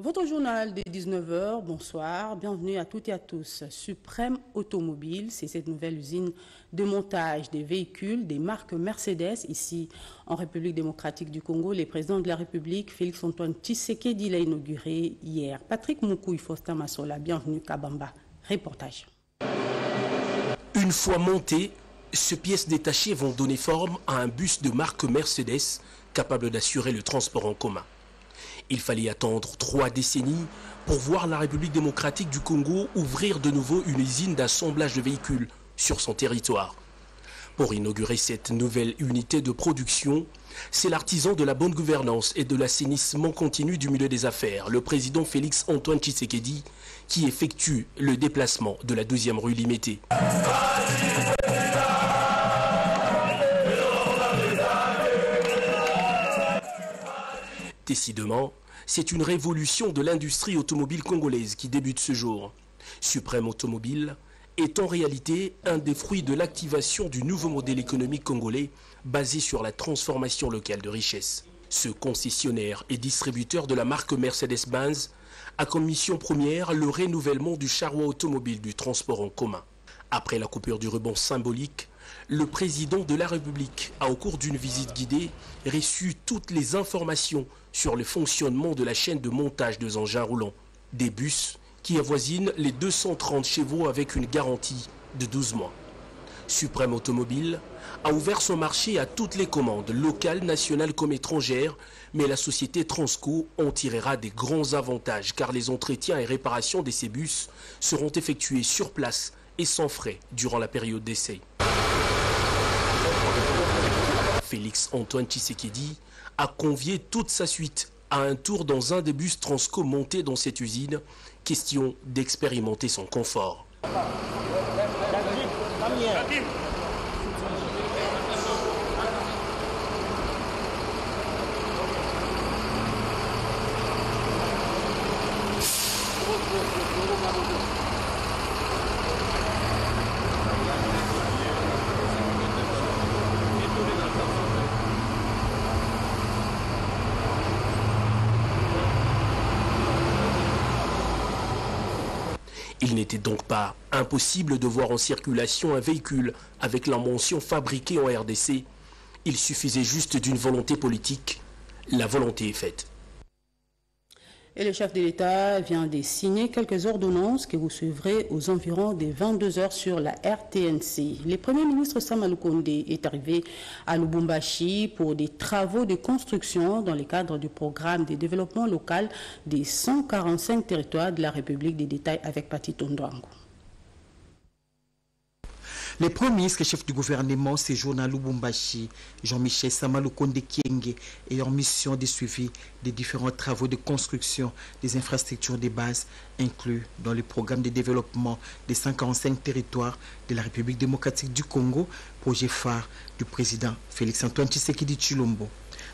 Votre journal des 19h, bonsoir, bienvenue à toutes et à tous. Suprême Automobile, c'est cette nouvelle usine de montage des véhicules des marques Mercedes ici en République démocratique du Congo. Le président de la République, Félix-Antoine Tshisekedi, l'a inauguré hier. Patrick Moukouy, Fosta Massola, bienvenue Kabamba. Reportage. Une fois montées, ces pièces détachées vont donner forme à un bus de marque Mercedes capable d'assurer le transport en commun. Il fallait attendre trois décennies pour voir la République démocratique du Congo ouvrir de nouveau une usine d'assemblage de véhicules sur son territoire. Pour inaugurer cette nouvelle unité de production, c'est l'artisan de la bonne gouvernance et de l'assainissement continu du milieu des affaires, le président Félix Antoine Tshisekedi, qui effectue le déplacement de la deuxième rue Limété. Décidément, c'est une révolution de l'industrie automobile congolaise qui débute ce jour. Suprême Automobile est en réalité un des fruits de l'activation du nouveau modèle économique congolais basé sur la transformation locale de richesse. Ce concessionnaire et distributeur de la marque Mercedes-Benz a comme mission première le renouvellement du charroi automobile du transport en commun. Après la coupure du ruban symbolique, le président de la République a, au cours d'une visite guidée, reçu toutes les informations sur le fonctionnement de la chaîne de montage de engins roulants, des bus qui avoisinent les 230 chevaux avec une garantie de 12 mois. Suprême Automobile a ouvert son marché à toutes les commandes, locales, nationales comme étrangères, mais la société Transco en tirera des grands avantages car les entretiens et réparations de ces bus seront effectués sur place et sans frais durant la période d'essai. Félix Antoine Tshisekedi a convié toute sa suite à un tour dans un des bus Transco montés dans cette usine, question d'expérimenter son confort. Il n'était donc pas impossible de voir en circulation un véhicule avec la mention fabriqué en RDC. Il suffisait juste d'une volonté politique. La volonté est faite. Et le chef de l'État vient de signer quelques ordonnances que vous suivrez aux environs des 22 heures sur la RTNC. Le Premier ministre Samalou Kondé est arrivé à Lubumbashi pour des travaux de construction dans le cadre du programme de développement local des 145 territoires de la République des détails avec Pati Tondouango. Le premier ministre et chef du gouvernement séjourne à Lubumbashi, Jean-Michel Samaloukonde Kienge, et en mission de suivi des différents travaux de construction des infrastructures de base inclus dans le programme de développement des 145 territoires de la République démocratique du Congo, projet phare du président Félix-Antoine Tshisekedi Chilombo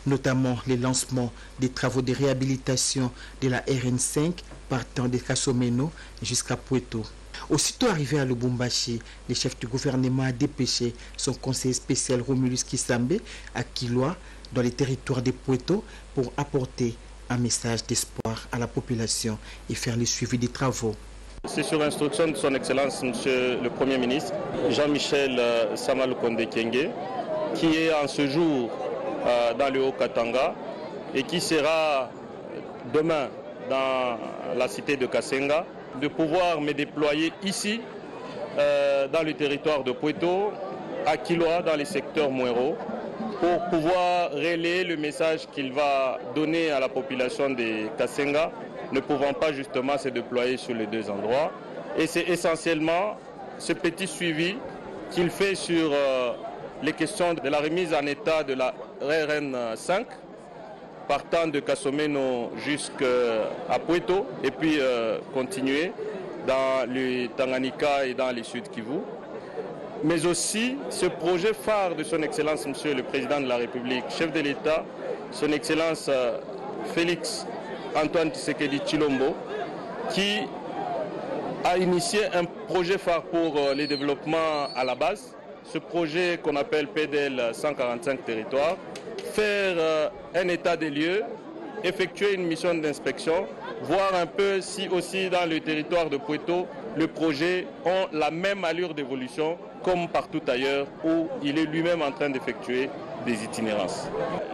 notamment le lancement des travaux de réhabilitation de la RN5 partant de Kasomeno jusqu'à Puerto. Aussitôt arrivé à Lubumbashi, le chef du gouvernement a dépêché son conseiller spécial Romulus Kisambe à Kilwa, dans les territoires de Puerto, pour apporter un message d'espoir à la population et faire le suivi des travaux. C'est sur instruction de son Excellence, Monsieur le Premier ministre, Jean-Michel euh, Samal Konde Kenge, qui est en ce jour euh, dans le Haut-Katanga et qui sera demain dans la cité de Kasenga, de pouvoir me déployer ici, euh, dans le territoire de Puerto, à Kiloa, dans le secteur Muero, pour pouvoir relayer le message qu'il va donner à la population de Kasenga, ne pouvant pas justement se déployer sur les deux endroits. Et c'est essentiellement ce petit suivi qu'il fait sur euh, les questions de la remise en état de la RN 5, partant de Kasomeno jusqu'à Puerto, et puis euh, continuer dans le Tanganyika et dans les Sud Kivu. Mais aussi ce projet phare de son Excellence, Monsieur le Président de la République, chef de l'État, son Excellence euh, Félix Antoine Tshisekedi Chilombo, qui a initié un projet phare pour euh, les développements à la base, ce projet qu'on appelle PDL 145 territoires, faire euh, un état des lieux effectuer une mission d'inspection, voir un peu si aussi dans le territoire de Puerto, le projet ont la même allure d'évolution comme partout ailleurs où il est lui-même en train d'effectuer des itinérances.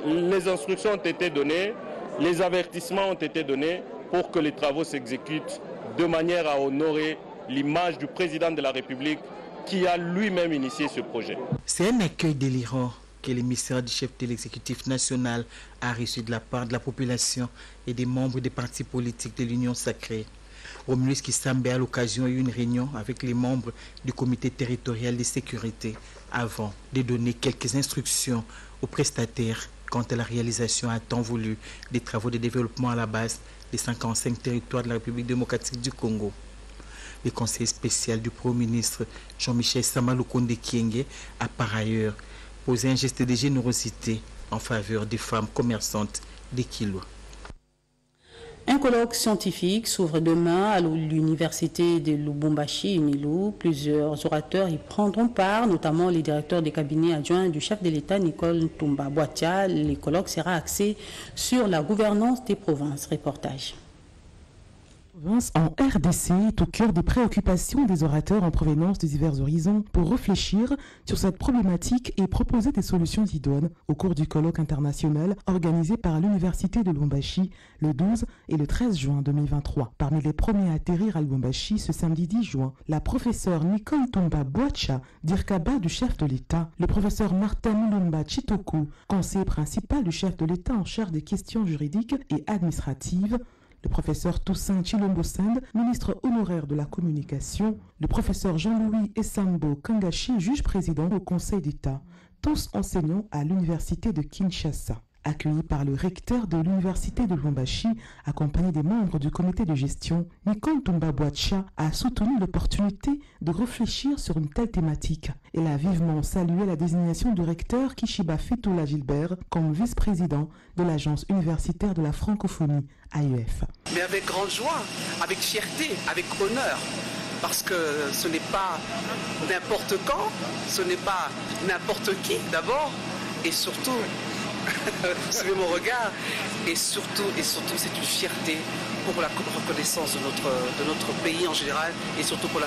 Les instructions ont été données, les avertissements ont été donnés pour que les travaux s'exécutent de manière à honorer l'image du président de la République qui a lui-même initié ce projet. C'est un accueil délirant que l'émissaire du chef de l'exécutif national a reçu de la part de la population et des membres des partis politiques de l'Union sacrée. Romulus Kissambe à l'occasion eu une réunion avec les membres du comité territorial de sécurité avant de donner quelques instructions aux prestataires quant à la réalisation à temps voulu des travaux de développement à la base des 55 territoires de la République démocratique du Congo. Le conseiller spécial du Premier ministre Jean-Michel Samaloukonde Kienge a par ailleurs posé un geste de générosité en faveur des femmes commerçantes des kilos. Un colloque scientifique s'ouvre demain à l'université de Lubumbashi, Unilou. Plusieurs orateurs y prendront part, notamment les directeurs des cabinets adjoints du chef de l'État, Nicole Tumba Boatia. Le colloque sera axé sur la gouvernance des provinces. Reportage en RDC est au cœur des préoccupations des orateurs en provenance des divers horizons pour réfléchir sur cette problématique et proposer des solutions idoines au cours du colloque international organisé par l'Université de Lubumbashi le 12 et le 13 juin 2023. Parmi les premiers à atterrir à Lubumbashi ce samedi 10 juin, la professeure Nicole Tumba Boacha, d'Irkaba du chef de l'État, le professeur Martin Mulumba Chitoku, conseiller principal du chef de l'État en charge des questions juridiques et administratives, le professeur Toussaint Chilombo Sand, ministre honoraire de la communication, le professeur Jean-Louis Essambo Kangashi, juge président au Conseil d'État, tous enseignants à l'université de Kinshasa accueilli par le recteur de l'université de Lombashi, accompagné des membres du comité de gestion, Nicole Tumba a soutenu l'opportunité de réfléchir sur une telle thématique. Elle a vivement salué la désignation du recteur Kishiba Fitoula Gilbert comme vice-président de l'agence universitaire de la francophonie, AEF. Mais avec grande joie, avec fierté, avec honneur parce que ce n'est pas n'importe quand, ce n'est pas n'importe qui d'abord, et surtout suivez mon regard. Et surtout, et surtout, c'est une fierté pour la reconnaissance de notre, de notre pays en général et surtout pour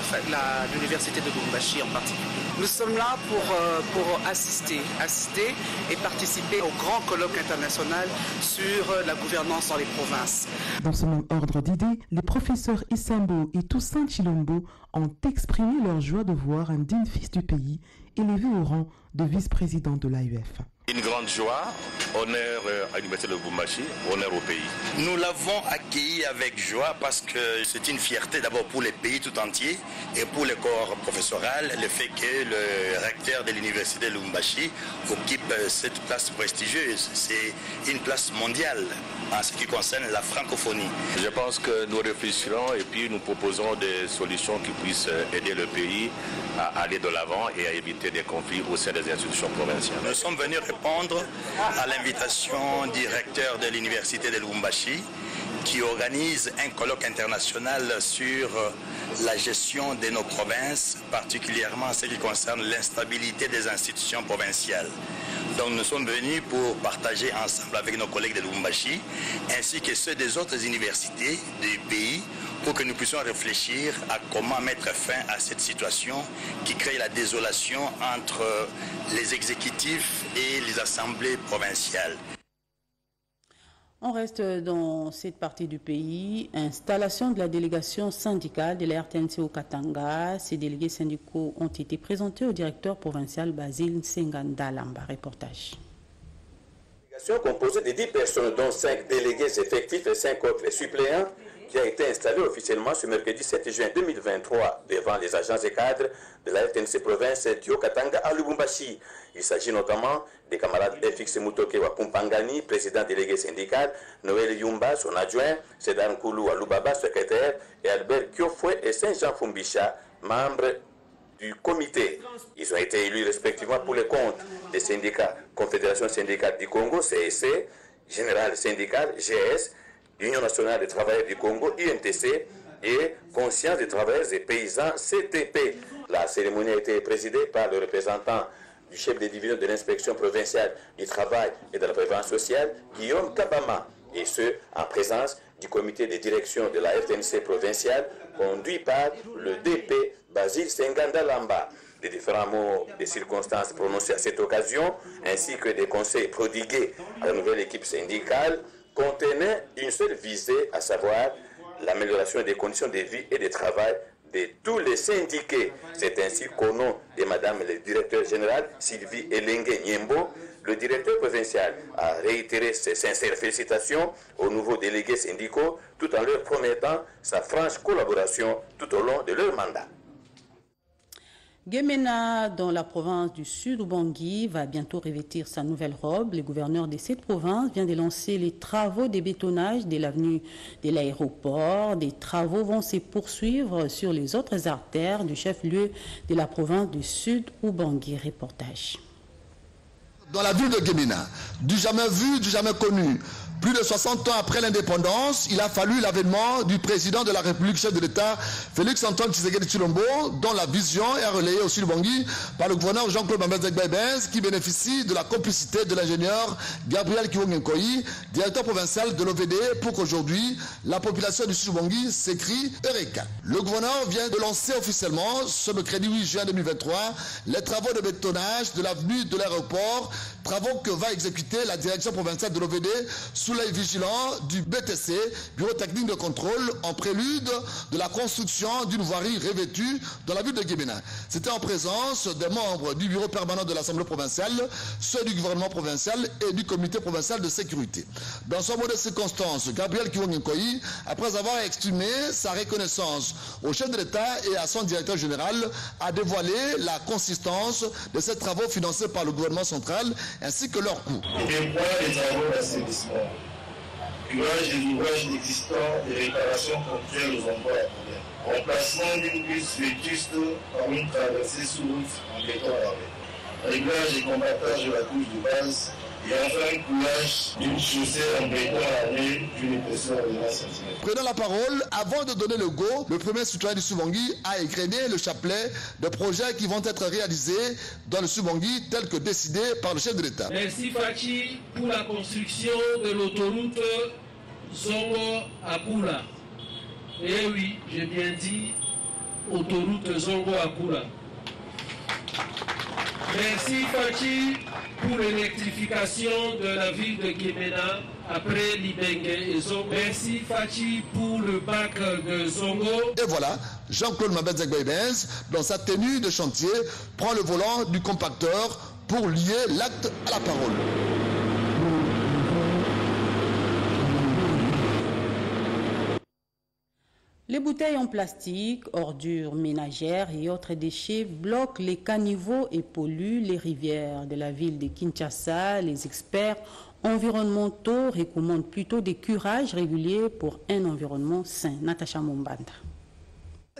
l'université de Lubumbashi en particulier. Nous sommes là pour, euh, pour assister, assister et participer au grand colloque international sur la gouvernance dans les provinces. Dans ce même ordre d'idées, les professeurs Issambo et Toussaint Chilombo ont exprimé leur joie de voir un digne fils du pays élevé au rang de vice-président de l'AUF. Une grande joie, honneur euh, à l'Université de Boumachi, honneur au pays. Nous l'avons accueilli avec joie parce que c'est une fierté d'abord pour les pays tout entier et pour le corps professoral, le fait que le recteur de l'Université de Lubumbashi occupe euh, cette place prestigieuse. C'est une place mondiale en ce qui concerne la francophonie. Je pense que nous réfléchirons et puis nous proposons des solutions qui puissent euh, aider le pays à aller de l'avant et à éviter des conflits au sein des institutions provinciales. Nous sommes venus à l'invitation du recteur de l'université de Lubumbashi qui organise un colloque international sur la gestion de nos provinces, particulièrement en ce qui concerne l'instabilité des institutions provinciales. Donc nous sommes venus pour partager ensemble avec nos collègues de Lubumbashi ainsi que ceux des autres universités du pays pour que nous puissions réfléchir à comment mettre fin à cette situation qui crée la désolation entre les exécutifs et les assemblées provinciales. On reste dans cette partie du pays. Installation de la délégation syndicale de la RTNC au Katanga. Ces délégués syndicaux ont été présentés au directeur provincial Basile Sengandalamba. Reportage. Délégation composée de 10 personnes, dont 5 délégués effectifs et 5 autres suppléants, qui a été installé officiellement ce mercredi 7 juin 2023 devant les agences et cadres de la FTNC province Katanga à Lubumbashi. Il s'agit notamment des camarades FX Mutoke Wapumpangani, président délégué syndical, Noël Yumba, son adjoint, Sedan Koulou Alubaba, secrétaire, et Albert Kiofoué et Saint-Jean Fumbisha, membres du comité. Ils ont été élus respectivement pour le compte des syndicats Confédération syndicale du Congo, CSC, Général syndical, GS, Union nationale des travailleurs du Congo, INTC, et Conscience des travailleurs et paysans, CTP. La cérémonie a été présidée par le représentant du chef de division de l'inspection provinciale du travail et de la prévention sociale, Guillaume Kabama. et ce, en présence du comité de direction de la FTNC provinciale, conduit par le DP Basile Senganda Lamba. Les différents mots des circonstances prononcés à cette occasion, ainsi que des conseils prodigués à la nouvelle équipe syndicale, contenaient une seule visée, à savoir l'amélioration des conditions de vie et de travail de tous les syndiqués. C'est ainsi qu'au nom de Madame le directeur général Sylvie Elengue Niembo, le directeur provincial a réitéré ses sincères félicitations aux nouveaux délégués syndicaux tout en leur promettant sa franche collaboration tout au long de leur mandat. Gemena, dans la province du Sud, Bangui, va bientôt revêtir sa nouvelle robe. Le gouverneur de cette province vient de lancer les travaux de bétonnage de l'avenue de l'aéroport. Des travaux vont se poursuivre sur les autres artères du chef-lieu de la province du Sud, Bangui. Reportage. Dans la ville de Gemena, du jamais vu, du jamais connu, plus de 60 ans après l'indépendance, il a fallu l'avènement du président de la République, chef de l'État, Félix Antoine Tshisekedi Chilombo, dont la vision est relayée au Sud Bangui par le gouverneur Jean-Claude Bambazek qui bénéficie de la complicité de l'ingénieur Gabriel Kiwongenkoyi, directeur provincial de l'OVD, pour qu'aujourd'hui, la population du Sud Bangui s'écrit Eureka. Le gouverneur vient de lancer officiellement, ce mercredi 8 juin 2023, les travaux de bétonnage de l'avenue de l'aéroport, travaux que va exécuter la direction provinciale de l'OVD sous l'œil vigilant du BTC, Bureau technique de contrôle, en prélude de la construction d'une voirie revêtue dans la ville de Guémena. C'était en présence des membres du bureau permanent de l'Assemblée provinciale, ceux du gouvernement provincial et du comité provincial de sécurité. Dans ce mot de circonstance, Gabriel Kiwonginkoyi, après avoir exprimé sa reconnaissance au chef de l'État et à son directeur général, a dévoilé la consistance de ces travaux financés par le gouvernement central ainsi que leur coût curage des ouvrages existants et réparation ponctuelle aux endroits à problème. Remplacement d'une bus vétuste par une traversée sous route en béton armé. Réglage et combattage de la couche de base et enfin coulage d'une chaussée en béton armé d'une épaisseur de 20 cm. Prenant la parole, avant de donner le go, le premier citoyen du Subangui a égrené le chapelet de projets qui vont être réalisés dans le Subangui tel que décidé par le chef de l'État. Merci Fachi pour la construction de l'autoroute Zongo à. Eh oui, j'ai bien dit autoroute Zongo à. Merci Fachi pour l'électrification de la ville de Guémena après Libenge et Zongo. Merci Fachi pour le bac de Zongo. Et voilà, Jean-Claude Mabet dans sa tenue de chantier, prend le volant du compacteur pour lier l'acte à la parole. Les bouteilles en plastique, ordures ménagères et autres déchets bloquent les caniveaux et polluent les rivières de la ville de Kinshasa. Les experts environnementaux recommandent plutôt des curages réguliers pour un environnement sain. Natacha Mombanda.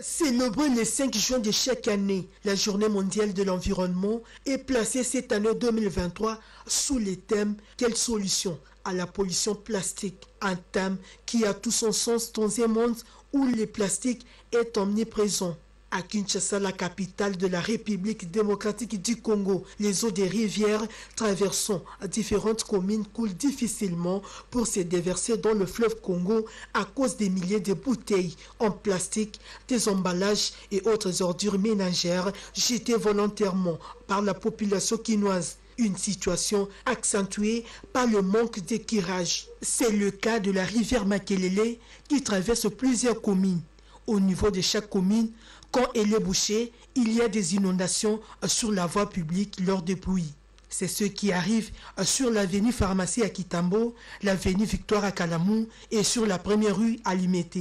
Célébrer le 5 juin de chaque année, la journée mondiale de l'environnement est placée cette année 2023 sous le thème Quelle solution à la pollution plastique Un thème qui a tout son sens dans un monde où le plastique est omniprésent. À Kinshasa, la capitale de la République démocratique du Congo, les eaux des rivières traversant différentes communes coulent difficilement pour se déverser dans le fleuve Congo à cause des milliers de bouteilles en plastique, des emballages et autres ordures ménagères jetées volontairement par la population quinoise une situation accentuée par le manque d'équirage. C'est le cas de la rivière Makelele qui traverse plusieurs communes. Au niveau de chaque commune, quand elle est bouchée, il y a des inondations sur la voie publique lors des pluies. C'est ce qui arrive sur l'avenue Pharmacie à Kitambo, l'avenue Victoire à Kalamou et sur la première rue à Limete.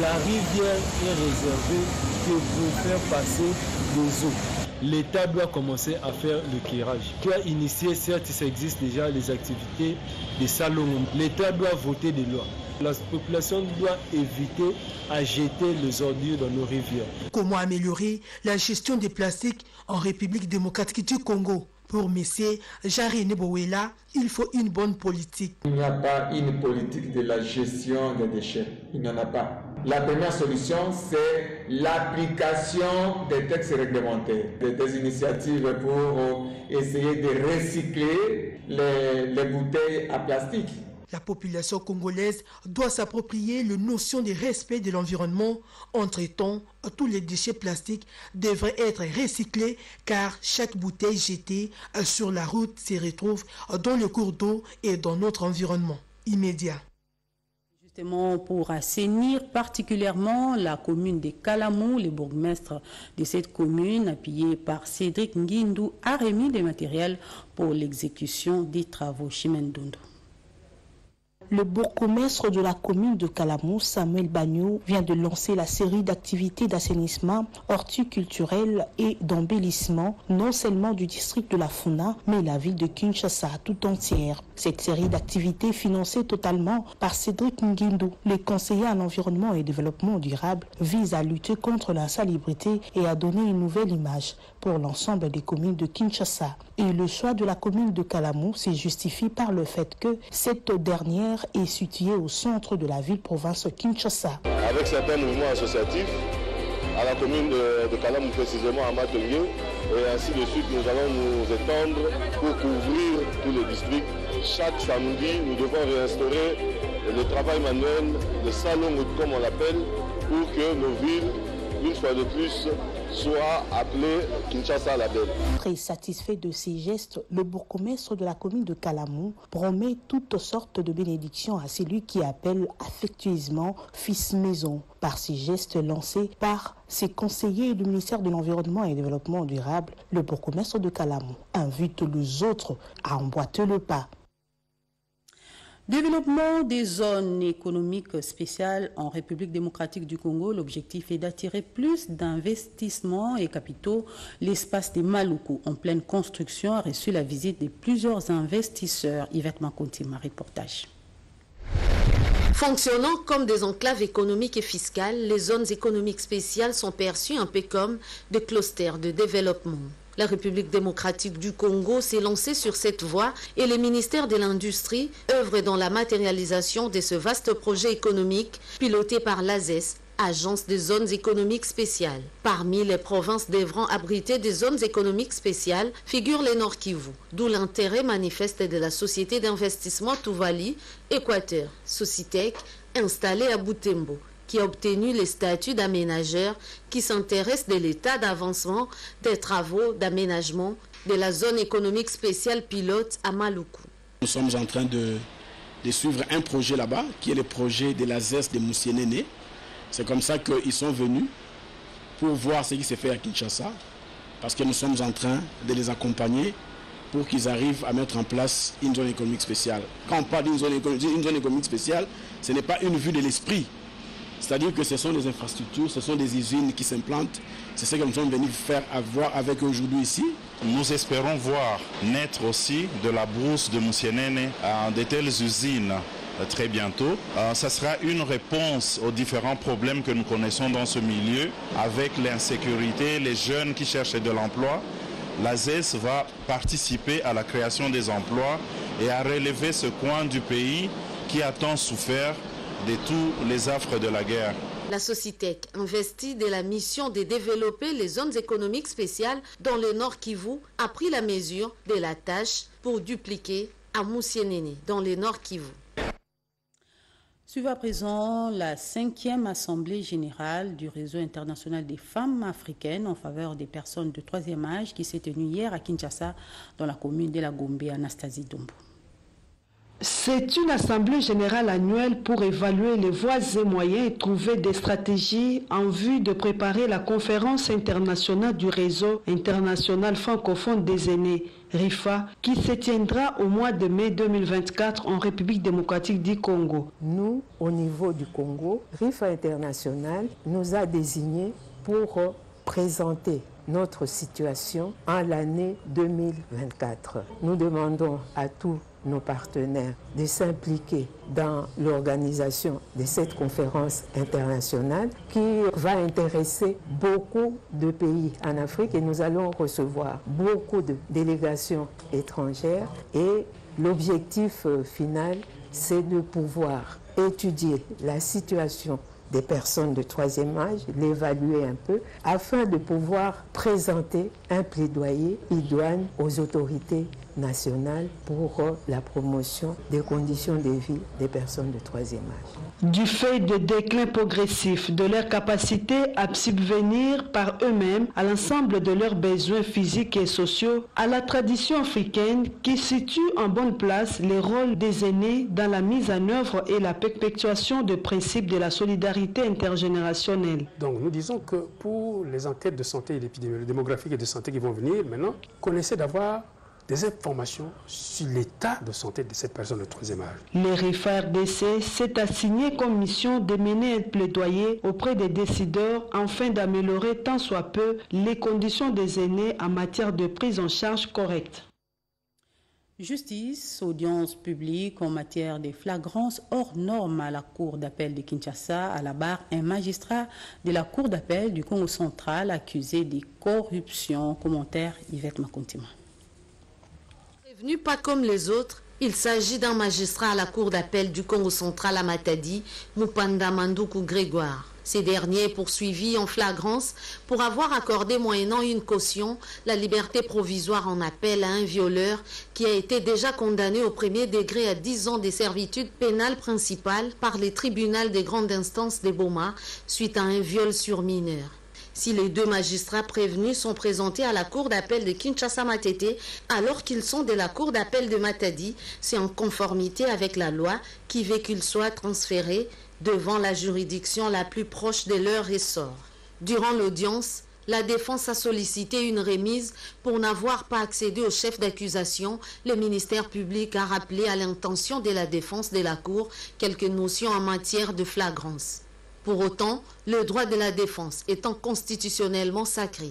la rivière est réservée pour faire passer des eaux l'État doit commencer à faire le curage. Qui a initié, certes, ça existe déjà, les activités des salons. L'État doit voter des lois. La population doit éviter à jeter les ordures dans nos rivières. Comment améliorer la gestion des plastiques en République démocratique du Congo? Pour M. Jarine Bouela, il faut une bonne politique. Il n'y a pas une politique de la gestion des déchets. Il n'y en a pas. La première solution, c'est l'application des textes réglementaires, des, initiatives pour essayer de recycler les, les bouteilles à plastique. La population congolaise doit s'approprier la notion de respect de l'environnement. Entre-temps, tous les déchets plastiques devraient être recyclés car chaque bouteille jetée sur la route se retrouve dans le cours d'eau et dans notre environnement immédiat. Justement, pour assainir particulièrement la commune de Kalamou, le bourgmestre de cette commune, appuyé par Cédric Nguindou, a remis des matériels pour l'exécution des travaux Chimendundu. Le bourgmestre de la commune de Kalamou, Samuel Bagnou, vient de lancer la série d'activités d'assainissement horticulturel et d'embellissement, non seulement du district de la Funa, mais la ville de Kinshasa tout entière. Cette série d'activités financée totalement par Cédric Nguindou, le conseiller à l'environnement et développement durable, vise à lutter contre l'insalubrité et à donner une nouvelle image pour l'ensemble des communes de Kinshasa. Et le choix de la commune de Kalamou se justifie par le fait que cette dernière est située au centre de la ville-province Kinshasa. Avec certains mouvements associatifs, à la commune de, de précisément à Matelieu, et ainsi de suite, nous allons nous étendre pour couvrir tout le district. Chaque samedi, nous devons réinstaurer le travail manuel, le salon comme on l'appelle, pour que nos villes, une fois de plus, appelé Kinshasa Label. Très satisfait de ces gestes, le bourgmestre de la commune de Kalamou promet toutes sortes de bénédictions à celui qui appelle affectueusement fils maison. Par ces gestes lancés par ses conseillers du ministère de l'Environnement et Développement durable, le bourgmestre de Kalamou invite les autres à emboîter le pas. Développement des zones économiques spéciales en République démocratique du Congo, l'objectif est d'attirer plus d'investissements et capitaux. L'espace des Maluku, en pleine construction, a reçu la visite de plusieurs investisseurs. Yvette Makonti, ma reportage. Fonctionnant comme des enclaves économiques et fiscales, les zones économiques spéciales sont perçues un peu comme des clusters de développement. La République démocratique du Congo s'est lancée sur cette voie et le ministère de l'Industrie œuvre dans la matérialisation de ce vaste projet économique piloté par l'ASES, Agence des zones économiques spéciales. Parmi les provinces devront abriter des zones économiques spéciales figure les Nord Kivu, d'où l'intérêt manifeste de la société d'investissement Touvali, Équateur, Socitec, installée à Boutembo qui a obtenu le statut d'aménageur qui s'intéresse de l'état d'avancement des travaux d'aménagement de la zone économique spéciale pilote à Maluku. Nous sommes en train de, suivre un projet là-bas, qui est le projet de la ZES de Moussienene. C'est comme ça qu'ils sont venus pour voir ce qui se fait à Kinshasa, parce que nous sommes en train de les accompagner pour qu'ils arrivent à mettre en place une zone économique spéciale. Quand on parle d'une zone, zone économique spéciale, ce n'est pas une vue de l'esprit, c'est-à-dire que ce sont des infrastructures, ce sont des usines qui s'implantent. C'est ce que nous sommes venus faire avoir avec aujourd'hui ici. Nous espérons voir naître aussi de la brousse de Moussienene de telles usines très bientôt. ça sera une réponse aux différents problèmes que nous connaissons dans ce milieu avec l'insécurité, les jeunes qui cherchent de l'emploi. L'ASES va participer à la création des emplois et à relever ce coin du pays qui a tant souffert de tous les affres de la guerre. La Socitec investit de la mission de développer les zones économiques spéciales dans le Nord Kivu a pris la mesure de la tâche pour dupliquer à Moussienene dans le Nord Kivu. Suivez à présent la cinquième assemblée générale du réseau international des femmes africaines en faveur des personnes de troisième âge qui s'est tenue hier à Kinshasa dans la commune de la Gombe, Anastasie Dombo. C'est une assemblée générale annuelle pour évaluer les voies et moyens et trouver des stratégies en vue de préparer la conférence internationale du réseau international francophone des aînés, RIFA, qui se tiendra au mois de mai 2024 en République démocratique du Congo. Nous, au niveau du Congo, RIFA International nous a désignés pour présenter notre situation en l'année 2024. Nous demandons à tous nos partenaires de s'impliquer dans l'organisation de cette conférence internationale qui va intéresser beaucoup de pays en Afrique et nous allons recevoir beaucoup de délégations étrangères. Et l'objectif final c'est de pouvoir étudier la situation des personnes de troisième âge, l'évaluer un peu, afin de pouvoir présenter un plaidoyer idoine aux autorités national pour la promotion des conditions de vie des personnes de troisième âge. Du fait de déclin progressif de leur capacité à subvenir par eux-mêmes à l'ensemble de leurs besoins physiques et sociaux, à la tradition africaine qui situe en bonne place les rôles des aînés dans la mise en œuvre et la perpétuation des principes de la solidarité intergénérationnelle. Donc nous disons que pour les enquêtes de santé et démographique et de santé qui vont venir maintenant, qu'on d'avoir des informations sur l'état de santé de cette personne de troisième âge. Le RFRDC s'est assigné comme mission de mener un plaidoyer auprès des décideurs afin d'améliorer tant soit peu les conditions des aînés en matière de prise en charge correcte. Justice, audience publique en matière de flagrance hors normes à la Cour d'appel de Kinshasa. À la barre, un magistrat de la Cour d'appel du Congo central accusé de corruption. Commentaire Yvette Makontima. Prévenu pas comme les autres, il s'agit d'un magistrat à la Cour d'appel du Congo central à Matadi, Mupanda Mandoukou Grégoire. Ces derniers poursuivis en flagrance pour avoir accordé moyennant une caution la liberté provisoire en appel à un violeur qui a été déjà condamné au premier degré à 10 ans de servitude pénale principale par les tribunaux des grandes instances des Boma suite à un viol sur mineur. Si les deux magistrats prévenus sont présentés à la cour d'appel de Kinshasa Matete alors qu'ils sont de la cour d'appel de Matadi, c'est en conformité avec la loi qui veut qu'ils soient transférés devant la juridiction la plus proche de leur ressort. Durant l'audience, la défense a sollicité une remise pour n'avoir pas accédé au chef d'accusation. Le ministère public a rappelé à l'intention de la défense de la Cour quelques notions en matière de flagrance. Pour autant, le droit de la défense étant constitutionnellement sacré,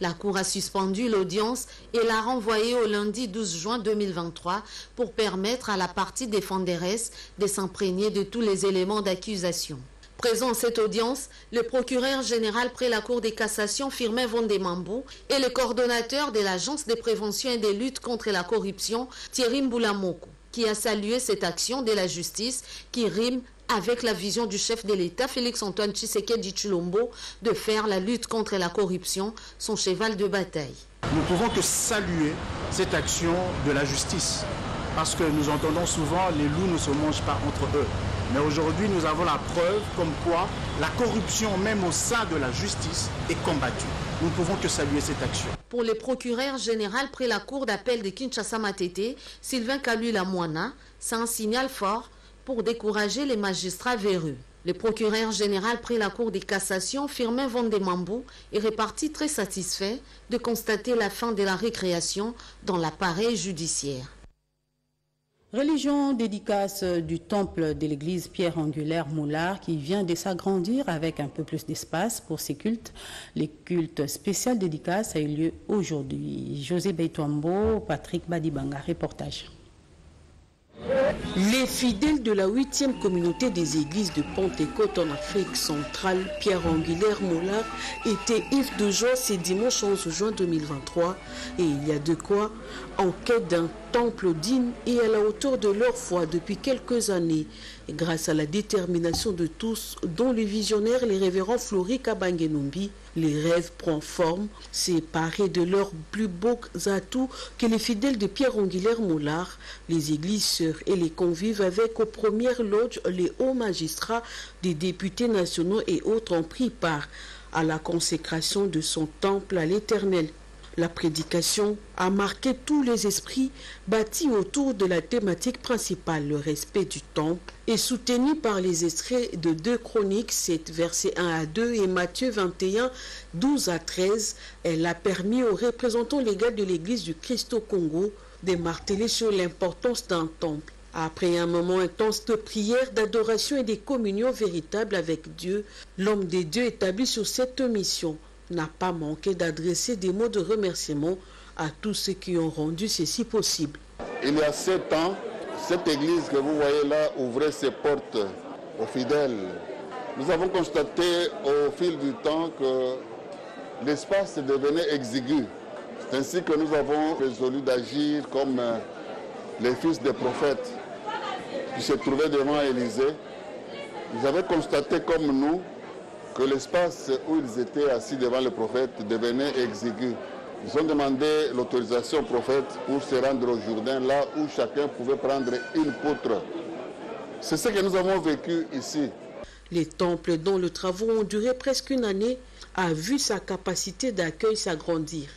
la Cour a suspendu l'audience et l'a renvoyée au lundi 12 juin 2023 pour permettre à la partie défenderesse de s'imprégner de tous les éléments d'accusation. Présent à cette audience, le procureur général près la Cour des cassations Firmin Vondemambou et le coordonnateur de l'Agence de prévention et de lutte contre la corruption Thierry Mboulamoko, qui a salué cette action de la justice qui rime avec la vision du chef de l'État, Félix-Antoine Tshisekedi Chulombo, de faire la lutte contre la corruption son cheval de bataille. Nous ne pouvons que saluer cette action de la justice, parce que nous entendons souvent les loups ne se mangent pas entre eux. Mais aujourd'hui, nous avons la preuve comme quoi la corruption, même au sein de la justice, est combattue. Nous ne pouvons que saluer cette action. Pour le procureur général près la cour d'appel de Kinshasa Matete, Sylvain Kalula Moana, c'est un signal fort pour décourager les magistrats véreux. Le procureur général pris la Cour des cassations, Firmin Vendemambou, est reparti très satisfait de constater la fin de la récréation dans l'appareil judiciaire. Religion dédicace du temple de l'église Pierre Angulaire Moulard qui vient de s'agrandir avec un peu plus d'espace pour ses cultes. Les cultes spéciales dédicaces a eu lieu aujourd'hui. José Beitouambo, Patrick Badibanga, reportage. Les fidèles de la 8e communauté des églises de Pentecôte en Afrique centrale, Pierre Angulaire Moulard, étaient ivres de joie ce dimanche 11 juin 2023 et il y a de quoi. En quête d'un temple digne et à la hauteur de leur foi depuis quelques années. grâce à la détermination de tous, dont le visionnaire, les révérends Flori Kabangenombi, les rêves prennent forme, séparés de leurs plus beaux atouts que les fidèles de Pierre Angulaire Moulard, les églises sœurs et les convives avec aux premières loges les hauts magistrats, des députés nationaux et autres ont pris part à la consécration de son temple à l'Éternel. La prédication a marqué tous les esprits bâtis autour de la thématique principale, le respect du temple, et soutenu par les extraits de deux chroniques, 7 versets 1 à 2 et Matthieu 21, 12 à 13. Elle a permis aux représentants légaux de l'Église du Christ au Congo de marteler sur l'importance d'un temple. Après un moment intense de prière, d'adoration et de communion véritable avec Dieu, l'homme des dieux établi sur cette mission n'a pas manqué d'adresser des mots de remerciement à tous ceux qui ont rendu ceci possible. Il y a sept ans, cette église que vous voyez là ouvrait ses portes aux fidèles. Nous avons constaté au fil du temps que l'espace devenait exigu. Ainsi que nous avons résolu d'agir comme les fils des prophètes qui se trouvaient devant Élysée. Ils avaient constaté comme nous que l'espace où ils étaient assis devant le prophète devenait exigu. Ils ont demandé l'autorisation au prophète pour se rendre au Jourdain, là où chacun pouvait prendre une poutre. C'est ce que nous avons vécu ici. Les temples dont les travaux ont duré presque une année a vu sa capacité d'accueil s'agrandir.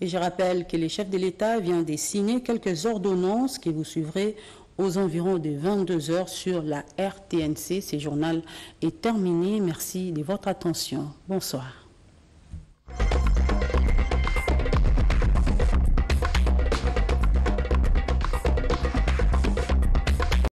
Et je rappelle que le chef de l'État vient de signer quelques ordonnances que vous suivrez aux environs de 22 heures sur la RTNC. Ce journal est terminé. Merci de votre attention. Bonsoir.